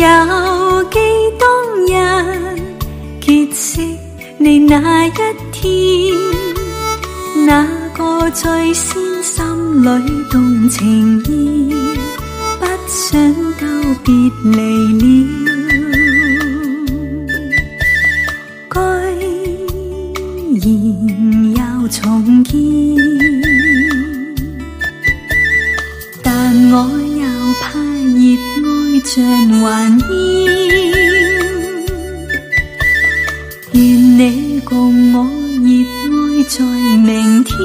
犹记当日结识你那一天，那个最先心里动情意，不想都别离了。居然又重见，但我像还烟。愿你共我热爱在明天，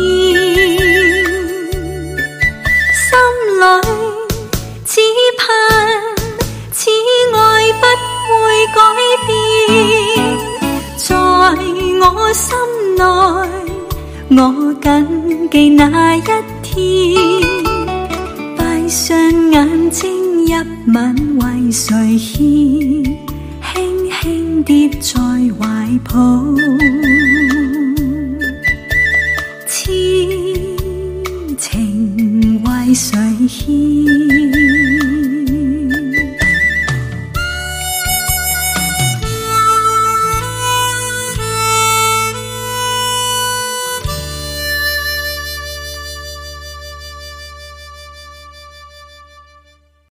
心里只盼此爱不会改变，在我心内，我谨记那一天，闭上眼睛一吻为谁献？轻轻跌在怀抱，痴情为谁献？